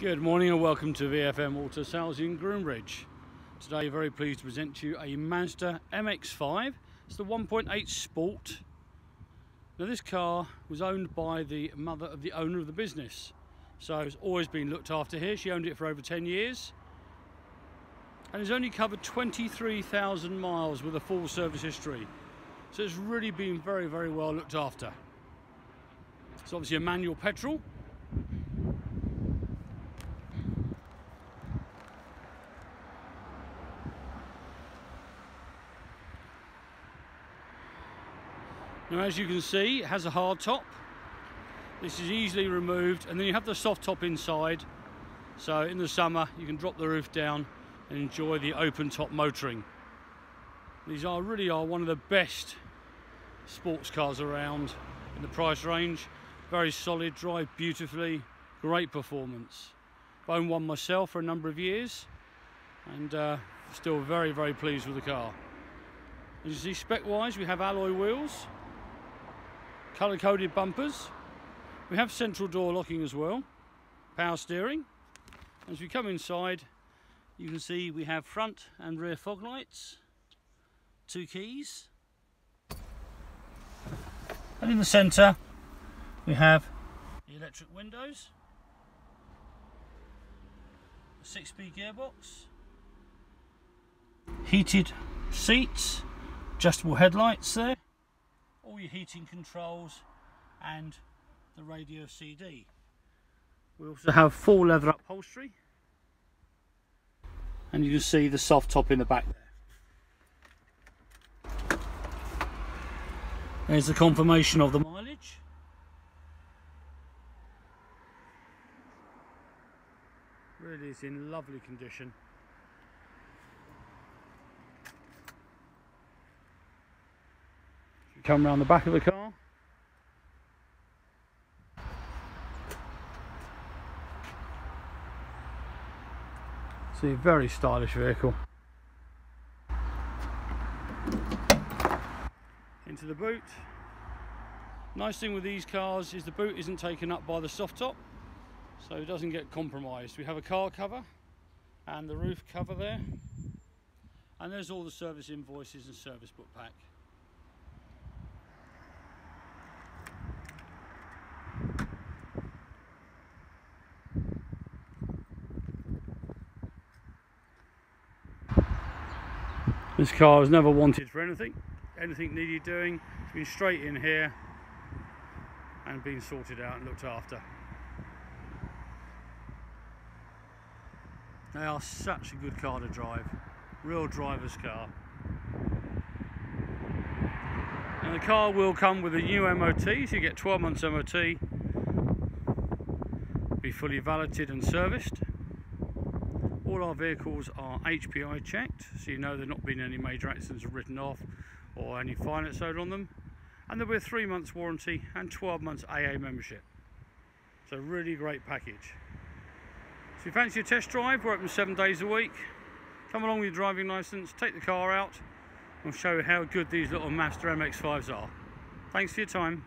Good morning and welcome to VFM Auto Sales in Groombridge. Today very pleased to present to you a Mazda MX-5. It's the 1.8 Sport. Now this car was owned by the mother of the owner of the business. So it's always been looked after here. She owned it for over 10 years. And has only covered 23,000 miles with a full service history. So it's really been very, very well looked after. It's obviously a manual petrol Now as you can see, it has a hard top. This is easily removed and then you have the soft top inside. So in the summer you can drop the roof down and enjoy the open top motoring. These are really are one of the best sports cars around in the price range. Very solid, drive beautifully, great performance. I've owned one myself for a number of years and uh, still very, very pleased with the car. As you see spec wise we have alloy wheels colour coded bumpers. We have central door locking as well, power steering. As we come inside, you can see we have front and rear fog lights, two keys. And in the centre, we have the electric windows, a six-speed gearbox, heated seats, adjustable headlights there, all your heating controls and the radio CD. We also have full leather upholstery and you can see the soft top in the back there. There's the confirmation of the mileage. Really is in lovely condition. Come around the back of the car. See, very stylish vehicle. Into the boot. Nice thing with these cars is the boot isn't taken up by the soft top, so it doesn't get compromised. We have a car cover and the roof cover there. And there's all the service invoices and service book pack. This car was never wanted for anything, anything needed doing. It's been straight in here and been sorted out and looked after. They are such a good car to drive, real driver's car. And the car will come with a new MOT, so you get 12 months MOT, be fully valeted and serviced. All our vehicles are HPI checked, so you know there have not been any major accidents written off or any finance owed on them. And there'll be a three months warranty and 12 months AA membership. So really great package. So if you fancy a test drive, we're open seven days a week. Come along with your driving licence, take the car out, and we'll show you how good these little Mazda MX-5s are. Thanks for your time.